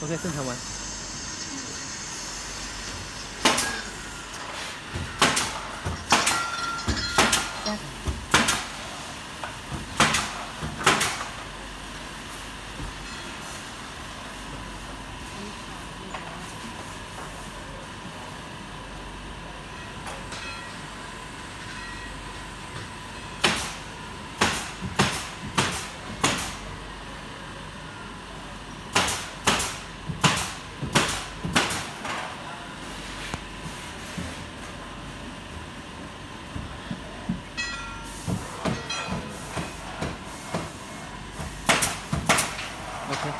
OK，正常玩。Okay.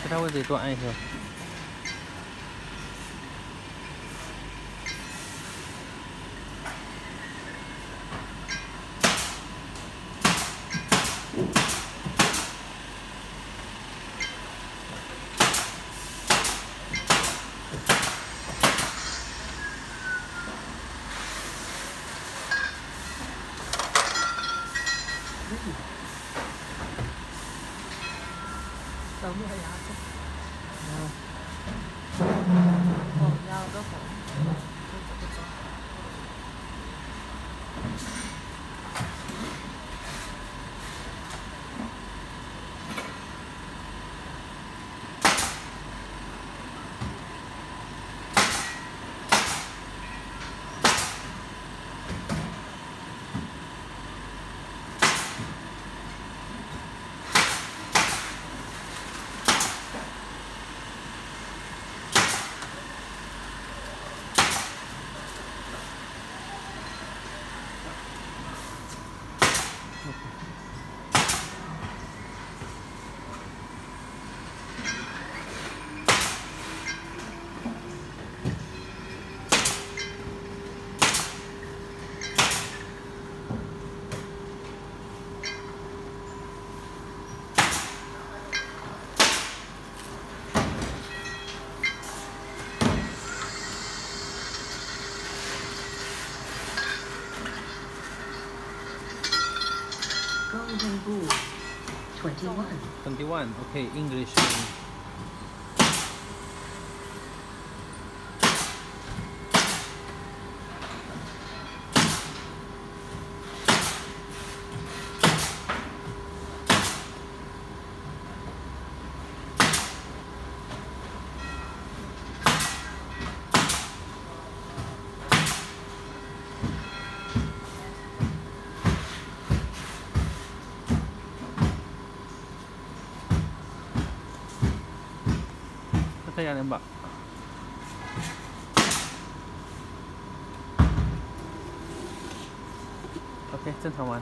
Cái đâu cái gì tọa này rồi 너무 야하죠. 어, 야, 너무. 21. 21, okay, English. 再压两把 ok 正常玩。